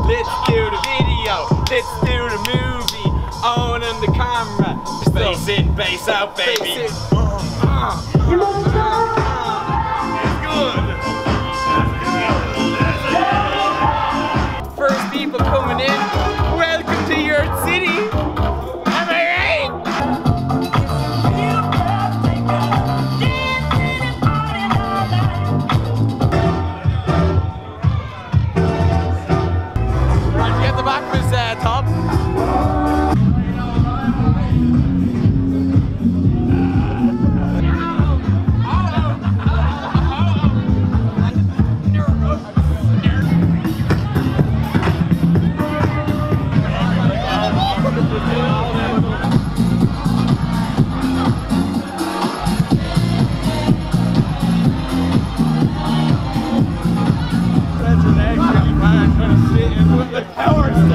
Let's do the video, let's do the movie, on the camera. Bass in, bass out, baby. Space in. Uh, uh.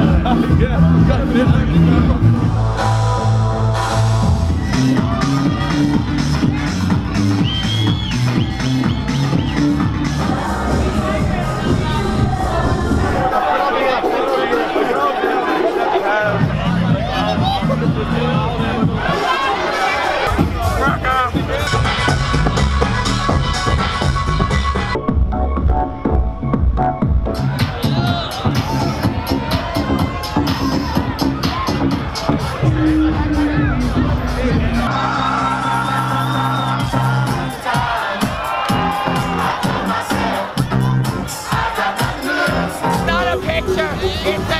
Obrigado. Gabriel, It's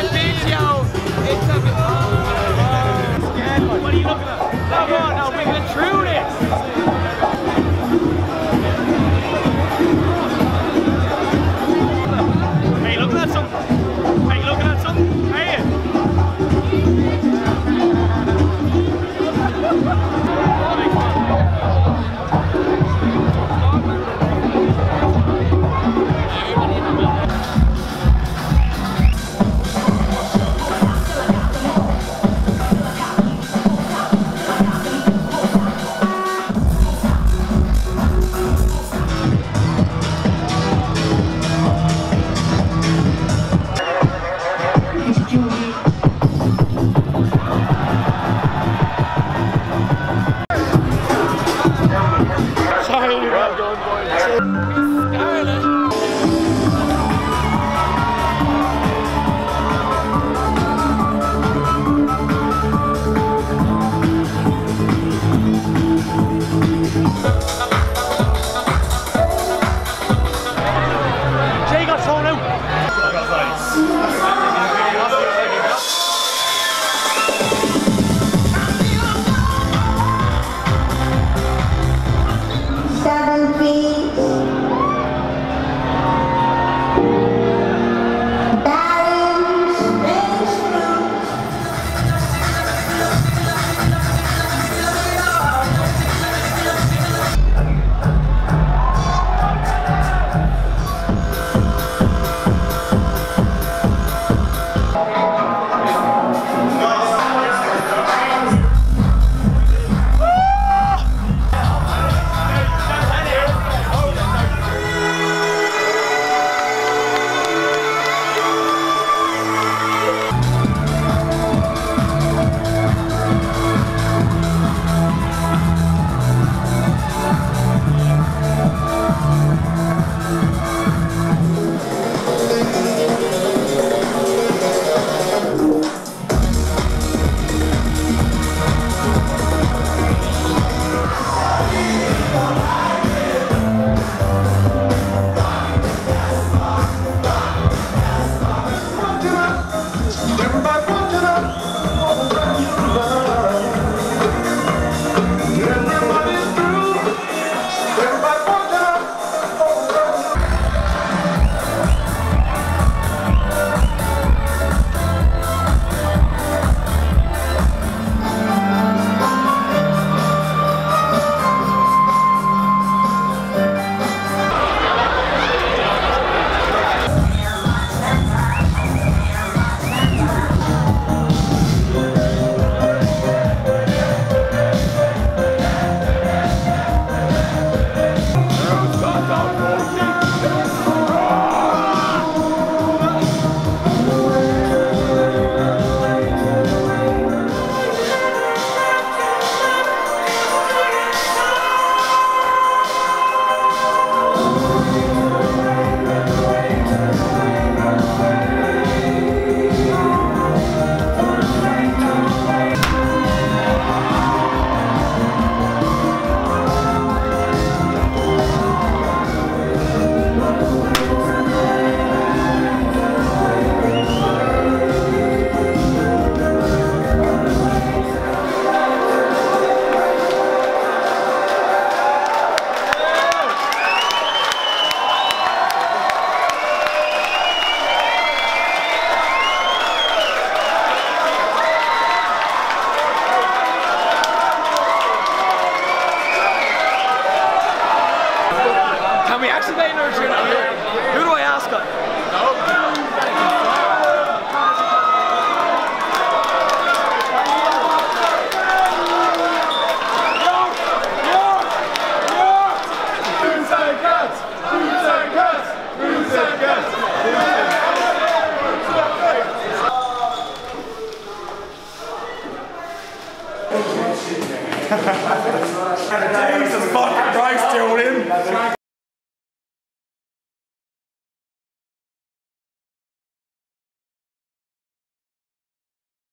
Jackson Bay Nursery out here. Who do I ask of? Jesus fucking Christ, Jordan!